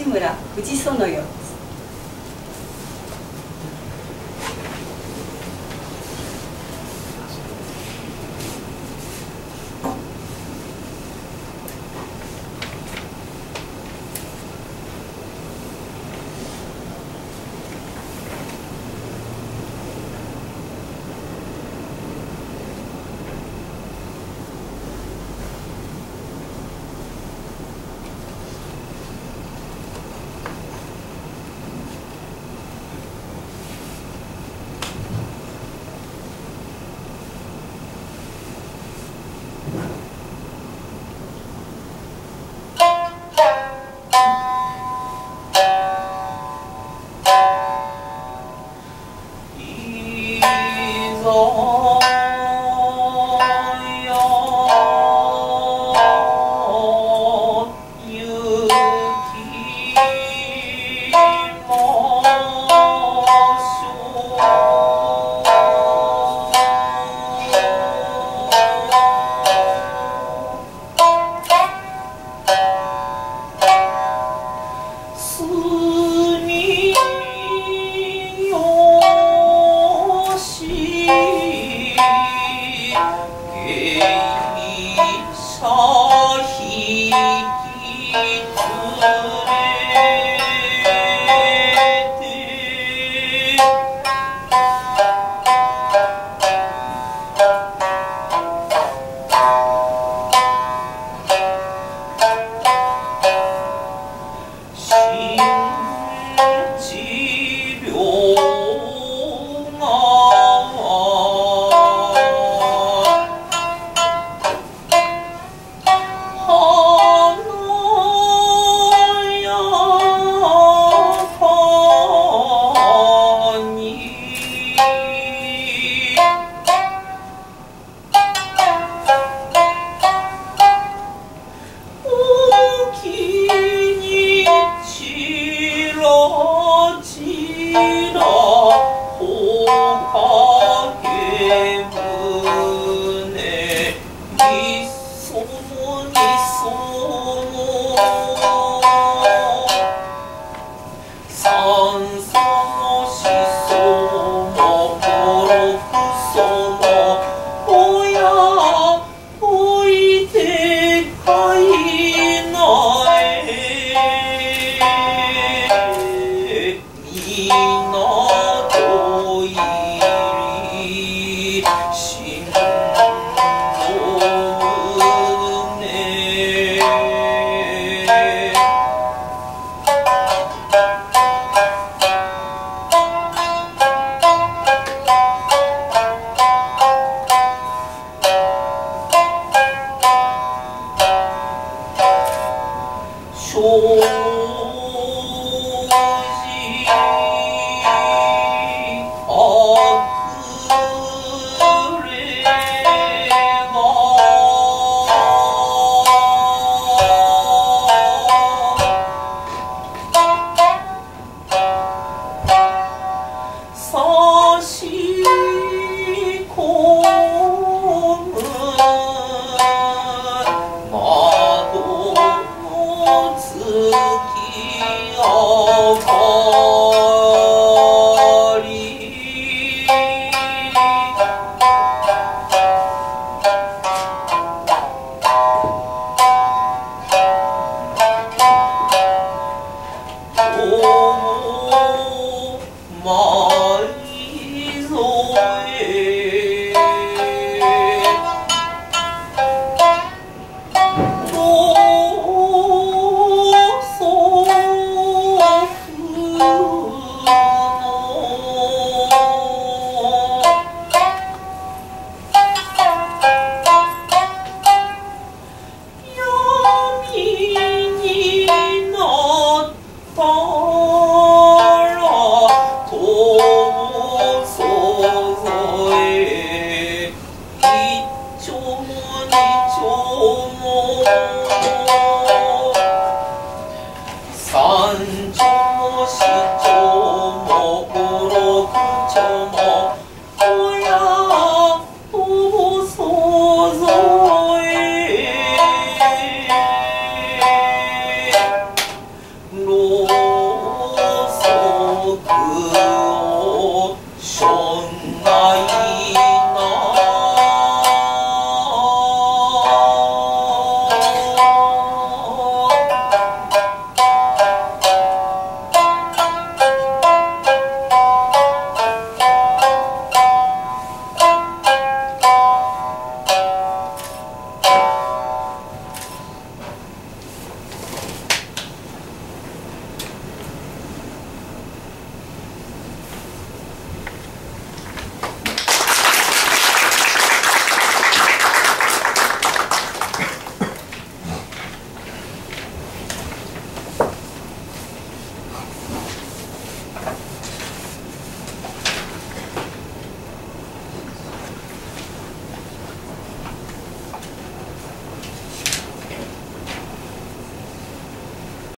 西村藤園よ。哦。song. 生じあ Israel. 信愛。